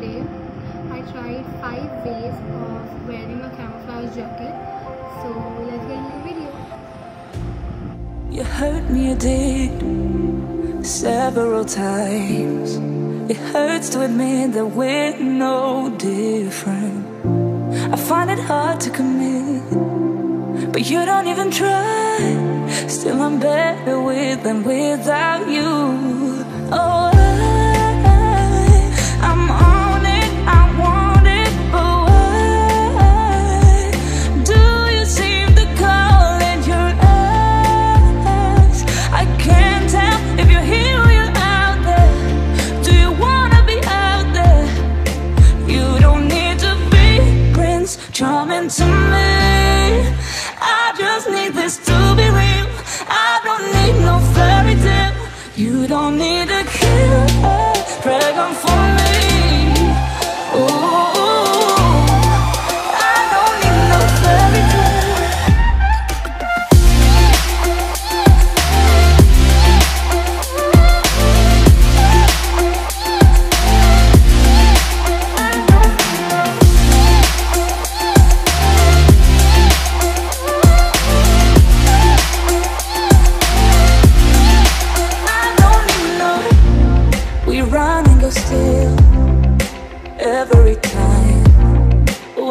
day. I tried 5 ways of wearing a camouflage jacket. So let's get into the video. You hurt me, you did, several times. It hurts to admit that we're no different. I find it hard to commit, but you don't even try. Still, I'm better with than without you. Charming to me.